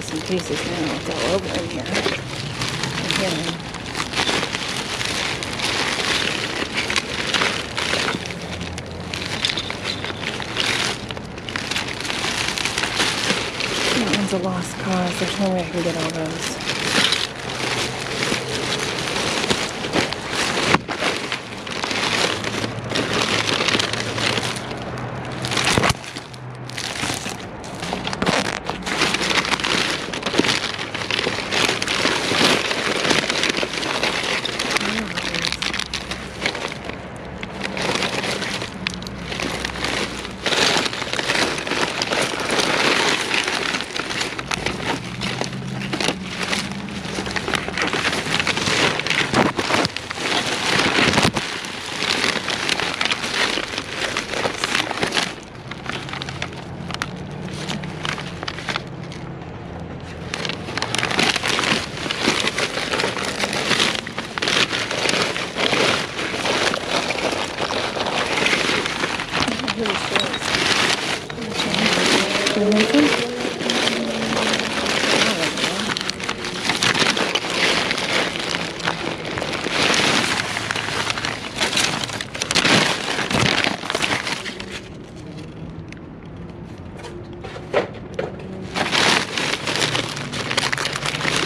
definitely missing pieces now. It's all over in here. Again. That one's a lost cause. There's no way I can get all those. Really shows. Do you make them?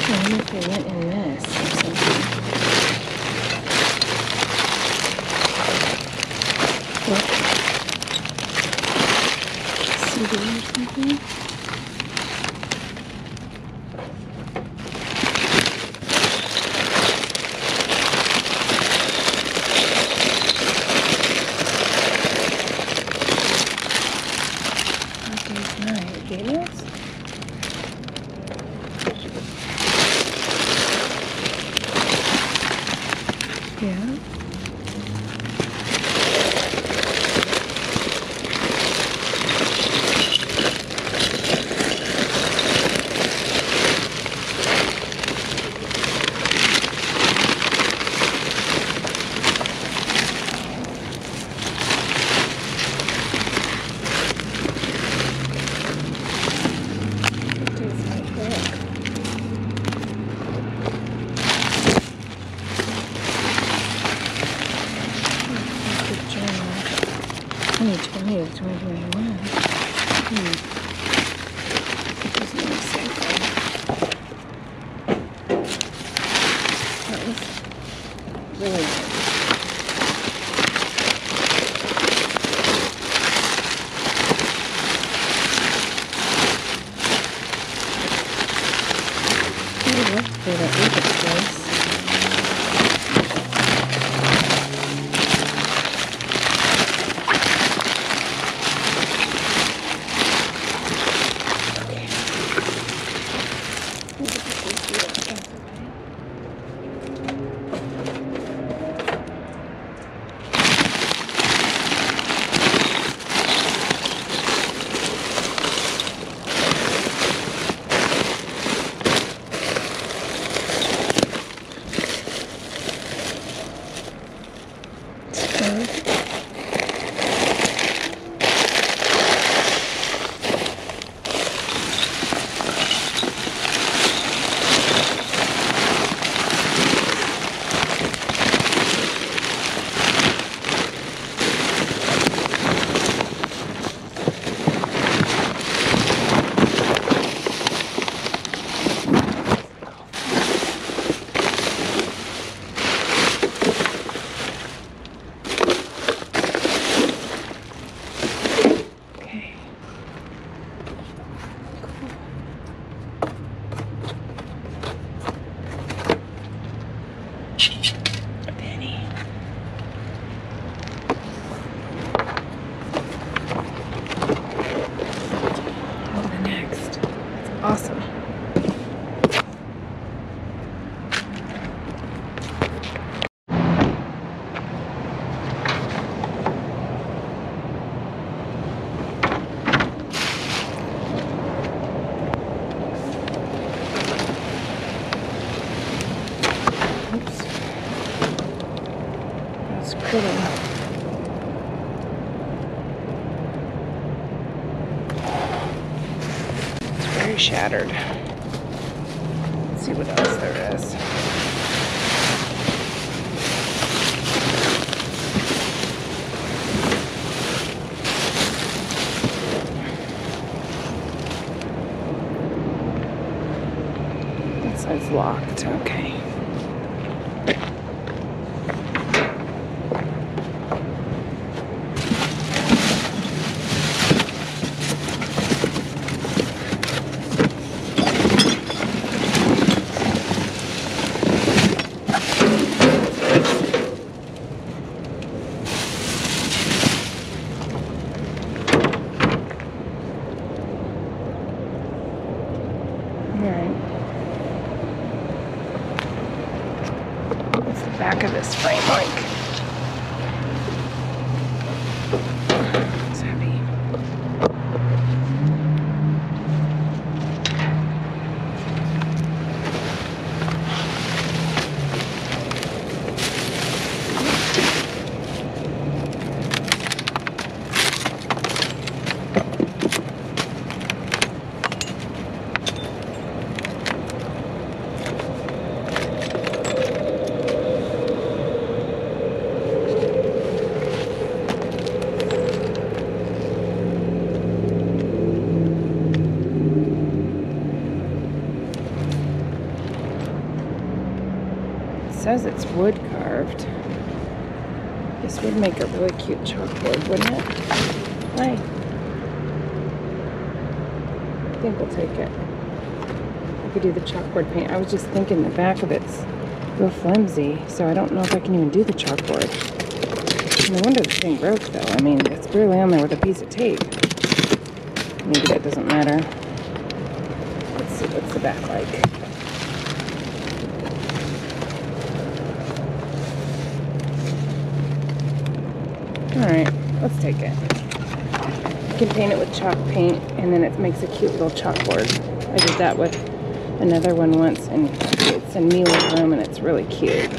I wonder if went in this or something. Look. CD or something. Yeah. It's very shattered. Let's see what else there is. That side's locked. Okay. Alright. What's the back of this frame like? It's heavy. It says it's wood carved. This would make a really cute chalkboard, wouldn't it? Hi. I think we'll take it. I could do the chalkboard paint. I was just thinking the back of it's real flimsy, so I don't know if I can even do the chalkboard. No wonder the thing broke though. I mean, it's barely on there with a piece of tape. Maybe that doesn't matter. Let's see what's the back like. Alright, let's take it. You can paint it with chalk paint and then it makes a cute little chalkboard. I did that with another one once and it's in Mila's room and it's really cute.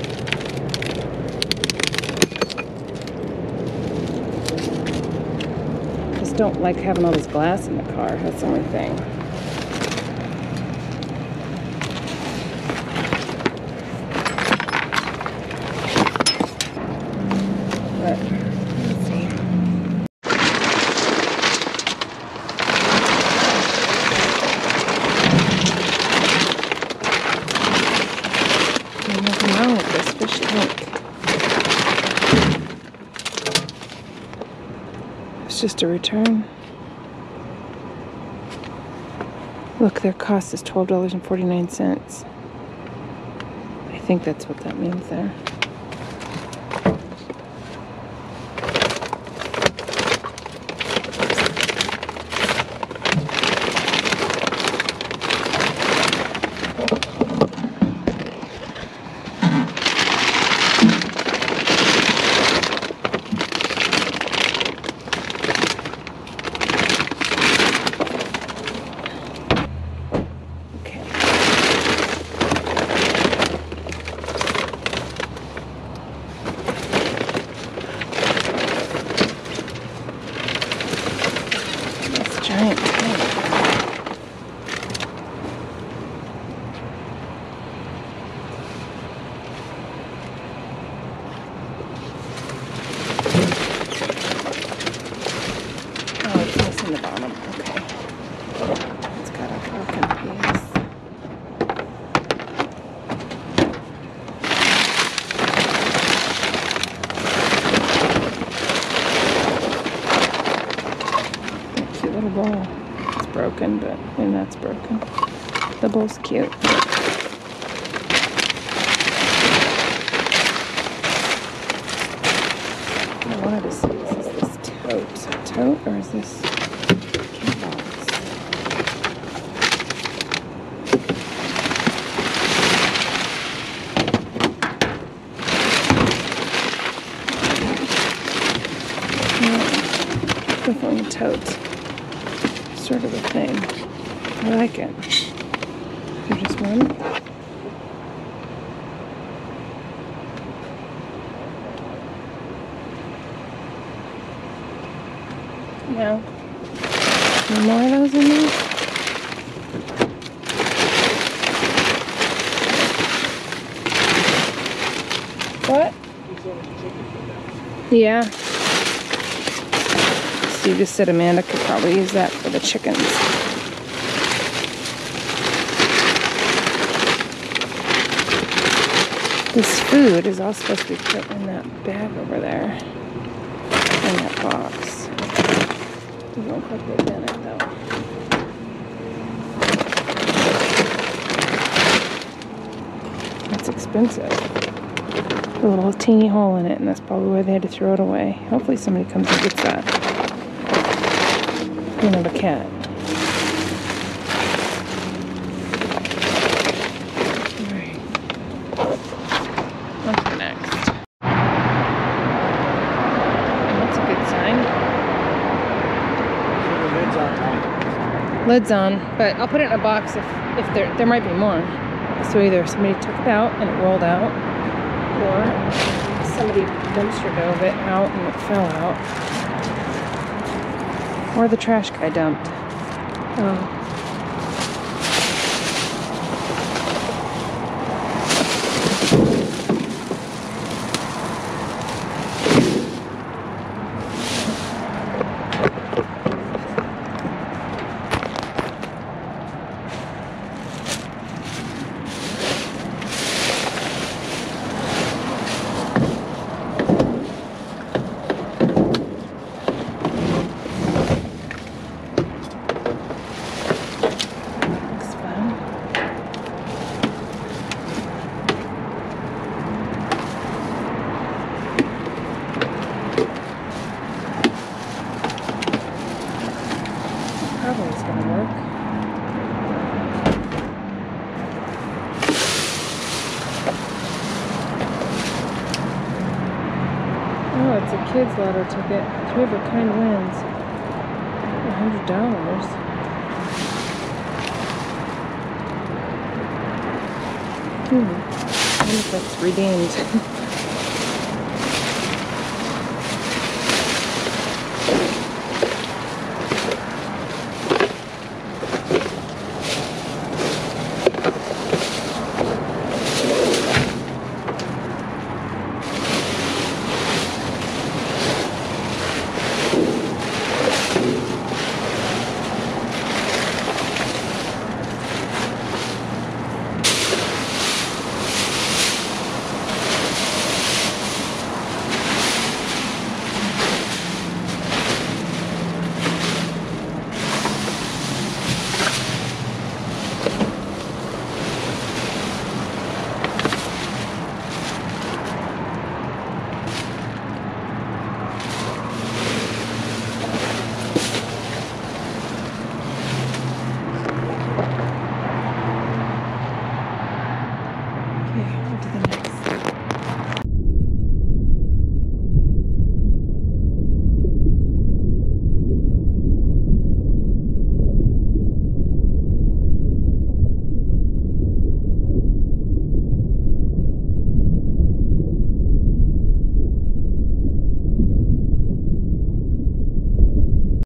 Just don't like having all this glass in the car, that's the only thing. But, let's see. There's with this fish tank. It's just a return. Look, their cost is $12.49. I think that's what that means there. Okay. That's a giant tank. Oh, it's missing the bottom. Okay. It's got a broken piece. Little bowl. It's broken, but and that's broken. The bowl's cute. I wanted to see, is this tote. It tote or is this kit hmm. definitely a tote sort of a thing. I like it. Do just one. No. No more of those in there? What? Yeah. Steve just said Amanda could probably use that for the chickens. This food is all supposed to be put in that bag over there. In that box. Doesn't look they've it though. That's expensive. A little teeny hole in it, and that's probably why they had to throw it away. Hopefully somebody comes and gets that. You know, the cat. What's next? That's a good sign. Lid's on, but I'll put it in a box if, if there, there might be more. So either somebody took it out and it rolled out, or somebody dumpster dove it out and it fell out. Or the trash guy dumped. Oh. Kid's lotto ticket. Three of a kind wins. A hundred dollars. Hmm. I wonder if that's redeemed.